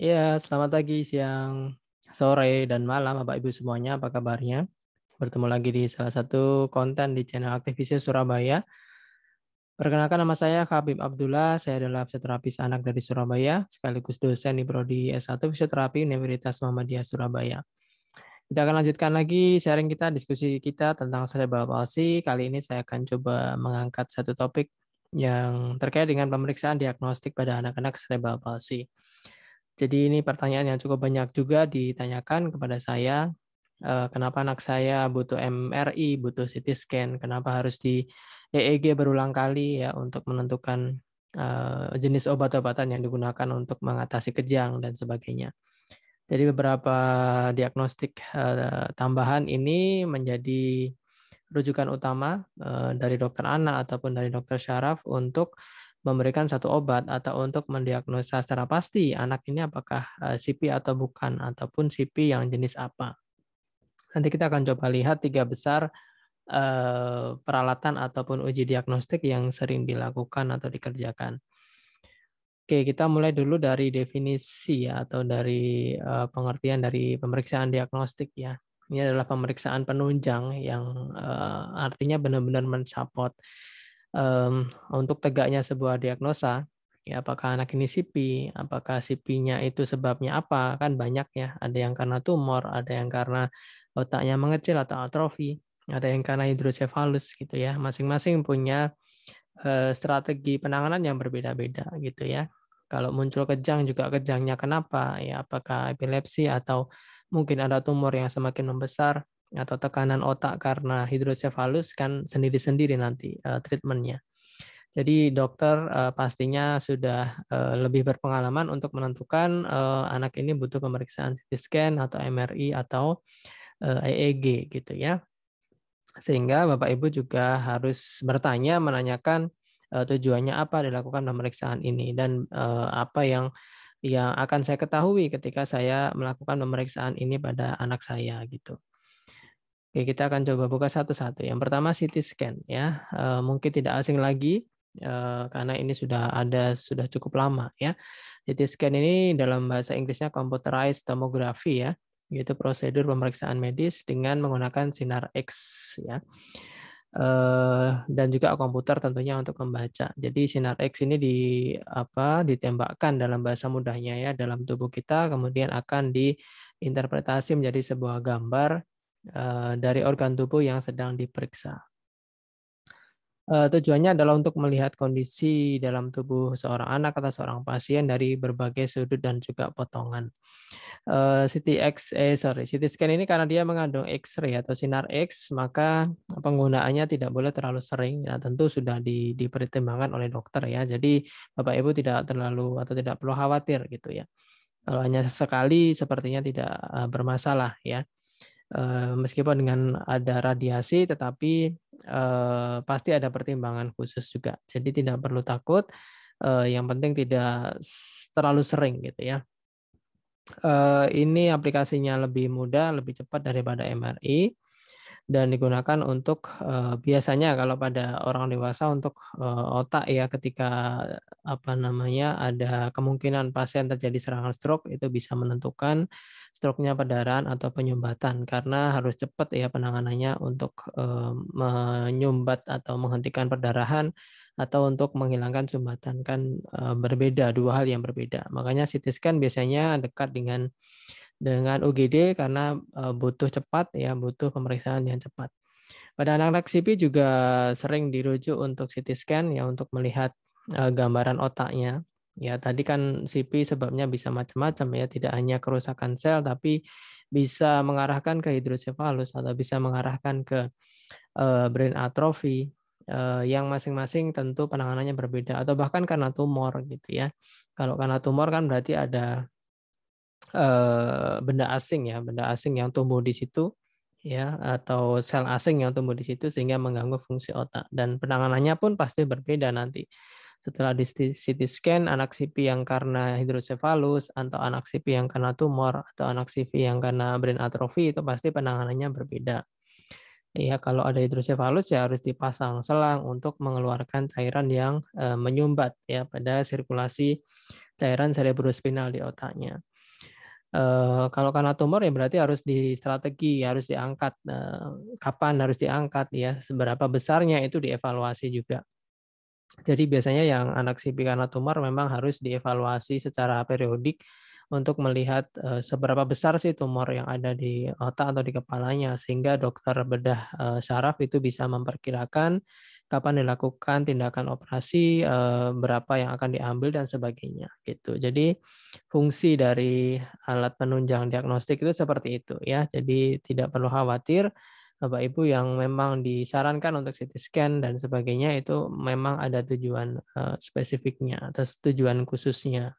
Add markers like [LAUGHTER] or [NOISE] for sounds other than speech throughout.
Iya, selamat pagi, siang, sore, dan malam Bapak Ibu semuanya, apa kabarnya? Bertemu lagi di salah satu konten di channel Aktivis Surabaya. Perkenalkan nama saya Habib Abdullah, saya adalah fisioterapis anak dari Surabaya, sekaligus dosen di Prodi S1 Fisioterapi Universitas Muhammadiyah Surabaya. Kita akan lanjutkan lagi sharing kita, diskusi kita tentang cerebral palsy. Kali ini saya akan coba mengangkat satu topik yang terkait dengan pemeriksaan diagnostik pada anak-anak cerebral palsy. Jadi ini pertanyaan yang cukup banyak juga ditanyakan kepada saya. Eh, kenapa anak saya butuh MRI, butuh CT scan, kenapa harus di EEG berulang kali ya untuk menentukan eh, jenis obat-obatan yang digunakan untuk mengatasi kejang dan sebagainya. Jadi beberapa diagnostik eh, tambahan ini menjadi rujukan utama dari dokter anak ataupun dari dokter syaraf untuk memberikan satu obat atau untuk mendiagnosa secara pasti anak ini apakah CP atau bukan ataupun CP yang jenis apa. Nanti kita akan coba lihat tiga besar peralatan ataupun uji diagnostik yang sering dilakukan atau dikerjakan. Oke, kita mulai dulu dari definisi ya atau dari pengertian dari pemeriksaan diagnostik ya. Ini adalah pemeriksaan penunjang yang artinya benar-benar mensupport um, untuk tegaknya sebuah diagnosa, ya apakah anak ini CP, apakah CP-nya itu sebabnya apa, kan banyak ya, ada yang karena tumor, ada yang karena otaknya mengecil atau atrofi, ada yang karena hidrosefalus gitu ya, masing-masing punya uh, strategi penanganan yang berbeda-beda gitu ya. Kalau muncul kejang juga kejangnya kenapa? Ya, apakah epilepsi atau mungkin ada tumor yang semakin membesar atau tekanan otak karena hidrosefalus kan sendiri-sendiri nanti uh, treatmentnya. Jadi dokter uh, pastinya sudah uh, lebih berpengalaman untuk menentukan uh, anak ini butuh pemeriksaan CT scan atau MRI atau uh, EEG gitu ya. Sehingga Bapak Ibu juga harus bertanya menanyakan uh, tujuannya apa dilakukan pemeriksaan ini dan uh, apa yang yang akan saya ketahui ketika saya melakukan pemeriksaan ini pada anak saya gitu. Oke, kita akan coba buka satu-satu. Yang pertama CT scan ya. E, mungkin tidak asing lagi e, karena ini sudah ada sudah cukup lama ya. CT scan ini dalam bahasa Inggrisnya computerized tomography ya, yaitu prosedur pemeriksaan medis dengan menggunakan sinar X ya. E, dan juga komputer tentunya untuk membaca. Jadi sinar X ini di apa ditembakkan dalam bahasa mudahnya ya dalam tubuh kita kemudian akan diinterpretasi menjadi sebuah gambar dari organ tubuh yang sedang diperiksa. Eh, tujuannya adalah untuk melihat kondisi dalam tubuh seorang anak atau seorang pasien dari berbagai sudut dan juga potongan. Uh, CT X, eh sorry, CT scan ini karena dia mengandung X-ray atau sinar X, maka penggunaannya tidak boleh terlalu sering. Nah, tentu sudah di, dipertimbangkan oleh dokter ya. Jadi Bapak Ibu tidak terlalu atau tidak perlu khawatir gitu ya. Kalau hanya sekali, sepertinya tidak bermasalah ya. Eh, meskipun dengan ada radiasi tetapi eh, pasti ada pertimbangan khusus juga. Jadi tidak perlu takut, eh, yang penting tidak terlalu sering gitu ya. Ini aplikasinya lebih mudah, lebih cepat daripada MRI dan digunakan untuk biasanya kalau pada orang dewasa untuk otak ya ketika apa namanya ada kemungkinan pasien terjadi serangan stroke itu bisa menentukan stroke-nya perdarahan atau penyumbatan. Karena harus cepat ya penanganannya untuk menyumbat atau menghentikan perdarahan atau untuk menghilangkan sumbatan. Kan berbeda dua hal yang berbeda. Makanya CT scan biasanya dekat dengan dengan UGD karena butuh cepat ya butuh pemeriksaan yang cepat pada anak-anak CP juga sering dirujuk untuk CT scan ya untuk melihat gambaran otaknya Ya, tadi kan CP sebabnya bisa macam-macam ya, tidak hanya kerusakan sel tapi bisa mengarahkan ke hidrosefalus atau bisa mengarahkan ke uh, brain atrophy yang masing-masing tentu penanganannya berbeda atau bahkan karena tumor gitu ya. Kalau karena tumor kan berarti ada benda asing ya, benda asing yang tumbuh di situ ya atau sel asing yang tumbuh di situ sehingga mengganggu fungsi otak dan penanganannya pun pasti berbeda nanti setelah di CT scan anak CP yang karena hidrosefalus atau anak CP yang karena tumor atau anak CP yang karena brain atrophy itu pasti penanganannya berbeda. Ya, kalau ada hidrosefalus ya harus dipasang selang untuk mengeluarkan cairan yang e, menyumbat ya pada sirkulasi cairan cerebrospinal di otaknya. Uh, kalau karena tumor ya berarti harus di strategi, harus diangkat. Uh, kapan harus diangkat ya, seberapa besarnya itu dievaluasi juga. Jadi biasanya yang anak CP karena tumor memang harus dievaluasi secara periodik untuk melihat uh, seberapa besar sih tumor yang ada di otak atau di kepalanya sehingga dokter bedah saraf itu bisa memperkirakan kapan dilakukan tindakan operasi, uh, berapa yang akan diambil dan sebagainya gitu. Jadi fungsi dari alat penunjang diagnostik itu seperti itu ya. Jadi tidak perlu khawatir Bapak Ibu yang memang disarankan untuk CT scan dan sebagainya itu memang ada tujuan uh, spesifiknya atau tujuan khususnya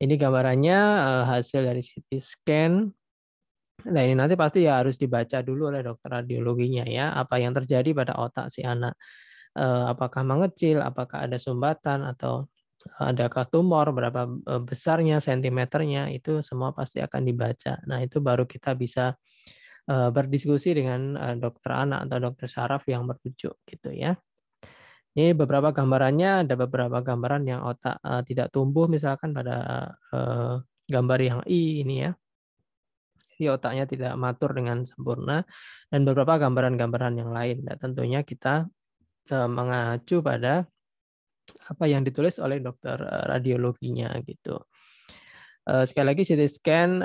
ini gambarannya eh, hasil dari CT scan. Nah ini nanti pasti ya harus dibaca dulu oleh dokter radiologinya ya apa yang terjadi pada otak si anak. Eh, apakah mengecil, apakah ada sumbatan atau adakah tumor, berapa eh, besarnya, sentimeternya itu semua pasti akan dibaca. Nah itu baru kita bisa berdiskusi dengan dokter anak atau dokter saraf yang merujuk gitu ya. Ini beberapa gambarannya, ada beberapa gambaran yang otak tidak tumbuh, misalkan pada gambar yang I ini ya. Jadi otaknya tidak matur dengan sempurna, dan beberapa gambaran-gambaran yang lain. Dan tentunya kita uh, mengacu pada apa yang ditulis oleh dokter radiologinya gitu. Uh, sekali lagi CT scan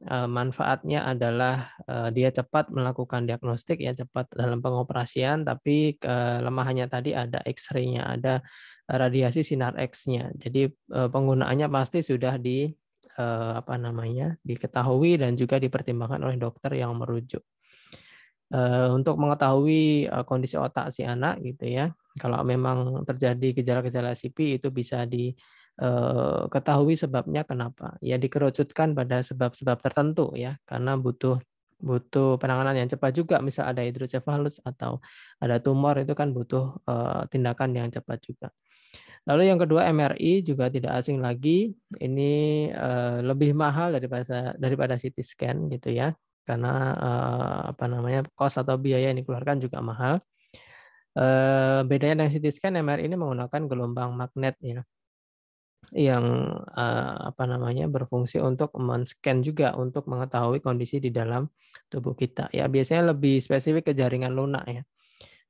Eh, manfaatnya adalah eh, dia cepat melakukan diagnostik ya cepat dalam pengoperasian tapi kelemahannya tadi ada X-ray-nya ada radiasi sinar X-nya jadi eh, penggunaannya pasti sudah di apa namanya diketahui dan juga dipertimbangkan oleh dokter yang merujuk untuk mengetahui kondisi otak si anak gitu ya kalau memang terjadi gejala-gejala CP itu bisa di Eh, ketahui sebabnya kenapa. Ya dikerucutkan pada sebab-sebab tertentu ya, karena butuh butuh penanganan yang cepat juga. Misal ada hidrosefalus atau ada tumor itu kan butuh uh, tindakan yang cepat juga. Lalu yang kedua MRI juga tidak asing lagi. Ini uh, lebih mahal daripada daripada CT scan gitu ya. Karena uh, apa namanya kos atau biaya yang dikeluarkan juga mahal. Uh, bedanya dengan CT scan MRI ini menggunakan gelombang magnet ya yang apa namanya berfungsi untuk men-scan juga untuk mengetahui kondisi di dalam tubuh kita. Ya biasanya lebih spesifik ke jaringan lunak ya.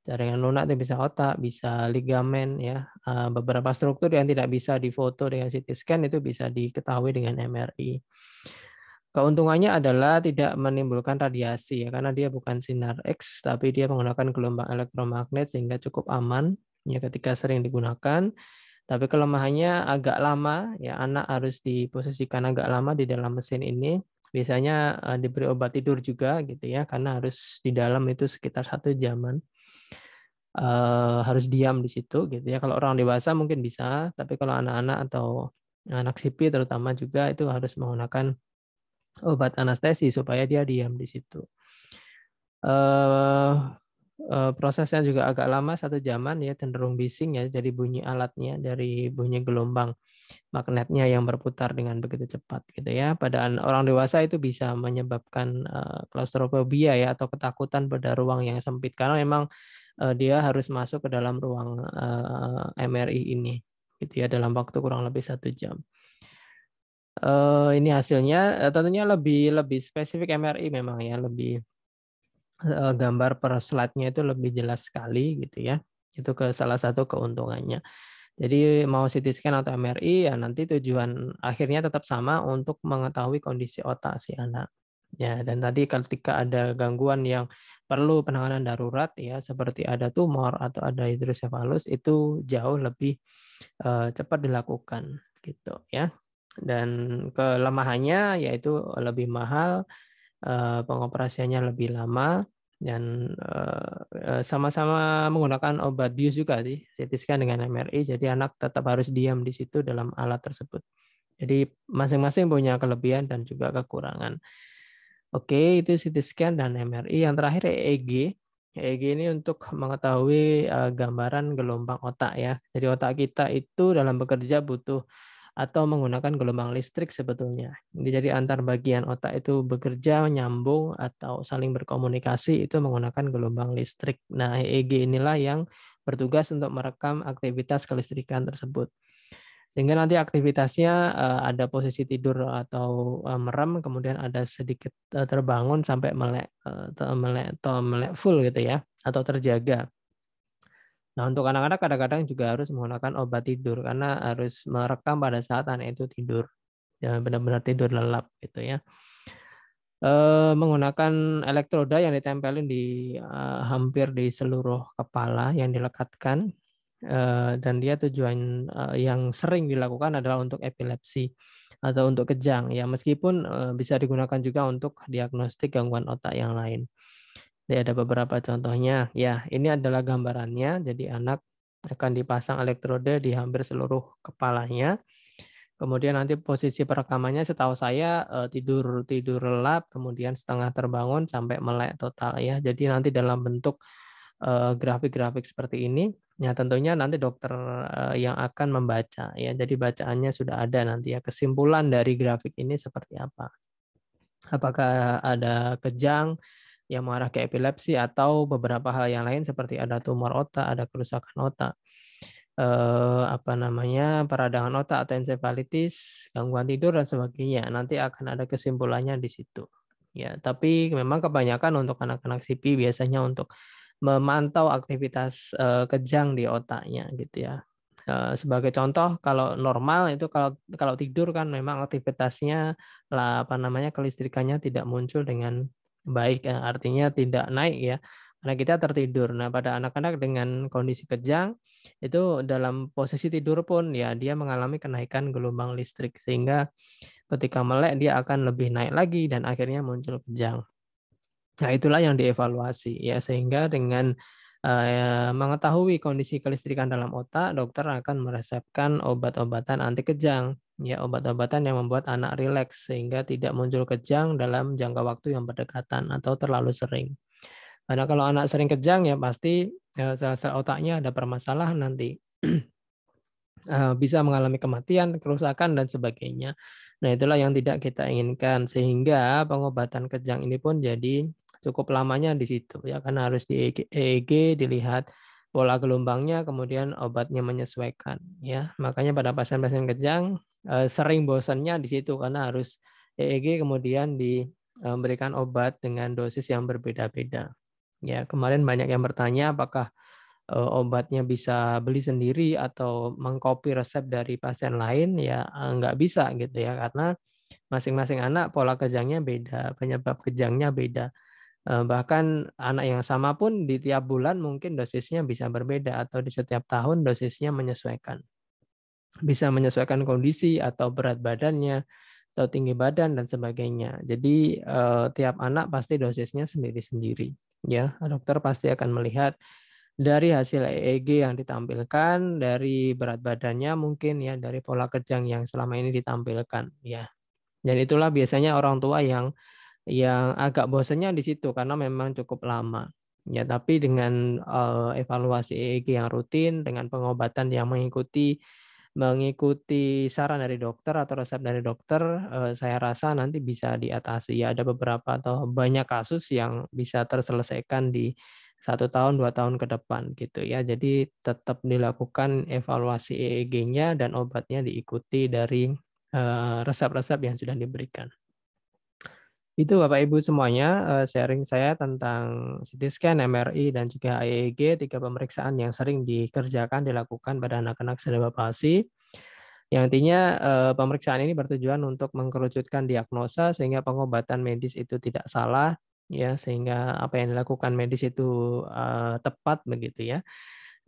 Jaringan lunak itu bisa otak, bisa ligamen ya. Uh, beberapa struktur yang tidak bisa difoto dengan CT scan itu bisa diketahui dengan MRI. Keuntungannya adalah tidak menimbulkan radiasi ya karena dia bukan sinar X tapi dia menggunakan gelombang elektromagnet sehingga cukup aman ya ketika sering digunakan tapi kelemahannya agak lama, ya anak harus diposisikan agak lama di dalam mesin ini. Biasanya uh, diberi obat tidur juga gitu ya, karena harus di dalam itu sekitar satu jaman. Uh, harus diam di situ gitu ya. Kalau orang dewasa mungkin bisa, tapi kalau anak-anak atau anak sipil terutama juga itu harus menggunakan obat anestesi supaya dia diam di situ. Uh, prosesnya juga agak lama satu jaman ya cenderung bising ya jadi bunyi alatnya dari bunyi gelombang magnetnya yang berputar dengan begitu cepat gitu ya pada orang dewasa itu bisa menyebabkan uh, klaustrofobia ya atau ketakutan pada ruang yang sempit karena memang uh, dia harus masuk ke dalam ruang uh, MRI ini gitu ya dalam waktu kurang lebih satu jam uh, ini hasilnya tentunya lebih lebih spesifik MRI memang ya lebih Eh, gambar per slide-nya itu lebih jelas sekali gitu ya. Itu ke salah satu keuntungannya. Jadi mau CT scan atau MRI ya nanti tujuan akhirnya tetap sama untuk mengetahui kondisi otak si anak. Ya, dan tadi ketika ada gangguan yang perlu penanganan darurat ya seperti ada tumor atau ada hidrosefalus itu jauh lebih uh, cepat dilakukan gitu ya. Dan kelemahannya yaitu lebih mahal Eh, pengoperasiannya lebih lama dan eh, sama-sama menggunakan obat bius juga sih CT scan dengan MRI jadi anak tetap harus diam di situ dalam alat tersebut jadi masing-masing punya kelebihan dan juga kekurangan oke itu CT scan dan MRI yang terakhir EEG EEG ini untuk mengetahui gambaran gelombang otak ya jadi otak kita itu dalam bekerja butuh atau menggunakan gelombang listrik sebetulnya. Jadi antar bagian otak itu bekerja, menyambung atau saling berkomunikasi itu menggunakan gelombang listrik. Nah, EEG inilah yang bertugas untuk merekam aktivitas kelistrikan tersebut. Sehingga nanti aktivitasnya ada posisi tidur atau merem, kemudian ada sedikit terbangun sampai melek, melek atau melek full gitu ya, atau terjaga. Nah, untuk anak-anak kadang-kadang juga harus menggunakan obat tidur karena harus merekam pada saat anak itu tidur. Ya, benar-benar tidur lelap gitu ya. Menggunakan elektroda yang ditempelin di hampir di seluruh kepala yang dilekatkan dan dia tujuan e, yang sering dilakukan adalah untuk epilepsi atau untuk kejang ya meskipun e, bisa digunakan juga untuk diagnostik gangguan otak yang lain. Jadi ada beberapa contohnya. Ya, ini adalah gambarannya. Jadi anak akan dipasang elektrode di hampir seluruh kepalanya. Kemudian nanti posisi perekamannya setahu saya eh, tidur tidur lelap, kemudian setengah terbangun sampai melek total ya. Jadi nanti dalam bentuk eh, grafik-grafik seperti ini, ya tentunya nanti dokter eh, yang akan membaca ya. Jadi bacaannya sudah ada nanti ya. Kesimpulan dari grafik ini seperti apa? Apakah ada kejang? yang mengarah ke epilepsi atau beberapa hal yang lain seperti ada tumor otak, ada kerusakan otak, eh, apa namanya peradangan otak atau encephalitis, gangguan tidur dan sebagainya. Nanti akan ada kesimpulannya di situ. Ya, tapi memang kebanyakan untuk anak-anak CP biasanya untuk memantau aktivitas eh, kejang di otaknya gitu ya. Eh, sebagai contoh kalau normal itu kalau kalau tidur kan memang aktivitasnya lah apa namanya kelistrikannya tidak muncul dengan baik ya, artinya tidak naik ya karena kita tertidur. Nah, pada anak-anak dengan kondisi kejang itu dalam posisi tidur pun ya dia mengalami kenaikan gelombang listrik sehingga ketika melek dia akan lebih naik lagi dan akhirnya muncul kejang. Nah, itulah yang dievaluasi ya sehingga dengan uh, mengetahui kondisi kelistrikan dalam otak, dokter akan meresepkan obat-obatan anti kejang ya obat-obatan yang membuat anak rileks sehingga tidak muncul kejang dalam jangka waktu yang berdekatan atau terlalu sering. Karena kalau anak sering kejang ya pasti eh, sel-sel otaknya ada permasalahan nanti. [CLEARS THROAT] Eh, bisa mengalami kematian, kerusakan dan sebagainya. Nah, itulah yang tidak kita inginkan sehingga pengobatan kejang ini pun jadi cukup lamanya di situ ya karena harus di EEG dilihat pola gelombangnya kemudian obatnya menyesuaikan ya. Makanya pada pasien-pasien kejang Eh, sering bosannya di situ karena harus EEG kemudian diberikan obat dengan dosis yang berbeda-beda. Ya, kemarin banyak yang bertanya apakah eh, obatnya bisa beli sendiri atau mengcopy resep dari pasien lain ya eh, nggak bisa gitu ya karena masing-masing anak pola kejangnya beda, penyebab kejangnya beda. Bahkan anak yang sama pun di tiap bulan mungkin dosisnya bisa berbeda atau di setiap tahun dosisnya menyesuaikan bisa menyesuaikan kondisi atau berat badannya atau tinggi badan dan sebagainya. Jadi eh, tiap anak pasti dosisnya sendiri-sendiri. Ya, dokter pasti akan melihat dari hasil EEG yang ditampilkan, dari berat badannya mungkin ya, dari pola kejang yang selama ini ditampilkan. Ya, dan itulah biasanya orang tua yang yang agak bosannya di situ karena memang cukup lama. Ya, tapi dengan uh, evaluasi EEG yang rutin, dengan pengobatan yang mengikuti mengikuti saran dari dokter atau resep dari dokter, eh, saya rasa nanti bisa diatasi. Ya, ada beberapa atau banyak kasus yang bisa terselesaikan di satu tahun dua tahun ke depan gitu ya. Jadi tetap dilakukan evaluasi EEG-nya dan obatnya diikuti dari eh, resep-resep yang sudah diberikan. Itu Bapak Ibu semuanya eh, sharing saya tentang CT scan, MRI, dan juga EEG, tiga pemeriksaan yang sering dikerjakan, dilakukan pada anak-anak cerebral palsy. Yang intinya eh, pemeriksaan ini bertujuan untuk mengkerucutkan diagnosa sehingga pengobatan medis itu tidak salah, ya sehingga apa yang dilakukan medis itu eh, tepat begitu ya.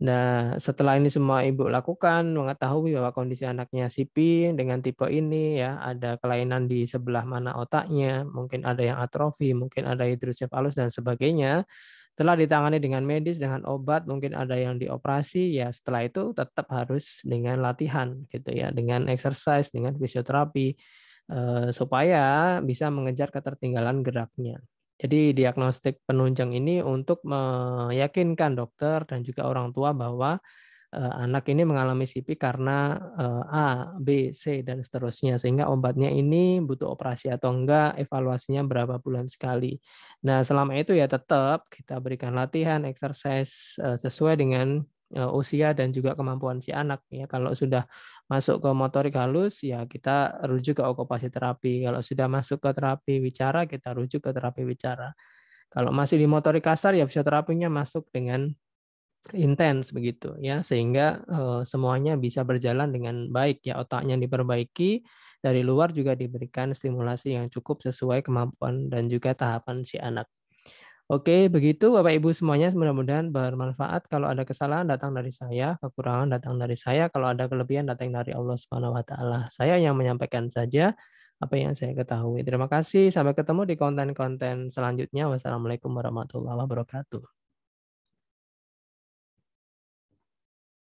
Nah, setelah ini semua ibu lakukan, mengetahui bahwa kondisi anaknya CP dengan tipe ini ya, ada kelainan di sebelah mana otaknya, mungkin ada yang atrofi, mungkin ada hidrosefalus dan sebagainya. Setelah ditangani dengan medis, dengan obat, mungkin ada yang dioperasi, ya setelah itu tetap harus dengan latihan gitu ya, dengan exercise, dengan fisioterapi, eh, supaya bisa mengejar ketertinggalan geraknya. Jadi diagnostik penunjang ini untuk meyakinkan dokter dan juga orang tua bahwa eh, anak ini mengalami CP karena eh, A, B, C dan seterusnya sehingga obatnya ini butuh operasi atau enggak, evaluasinya berapa bulan sekali. Nah, selama itu ya tetap kita berikan latihan, exercise eh, sesuai dengan usia dan juga kemampuan si anak ya. Kalau sudah masuk ke motorik halus, ya kita rujuk ke okupasi terapi. Kalau sudah masuk ke terapi bicara, kita rujuk ke terapi bicara. Kalau masih di motorik kasar, ya fisioterapinya masuk dengan intens begitu ya sehingga uh, semuanya bisa berjalan dengan baik ya otaknya diperbaiki dari luar juga diberikan stimulasi yang cukup sesuai kemampuan dan juga tahapan si anak. Oke, begitu Bapak Ibu semuanya mudah-mudahan bermanfaat. Kalau ada kesalahan datang dari saya, kekurangan datang dari saya, kalau ada kelebihan datang dari Allah Subhanahu wa taala. Saya yang menyampaikan saja apa yang saya ketahui. Terima kasih, sampai ketemu di konten-konten selanjutnya. Wassalamualaikum warahmatullahi wabarakatuh.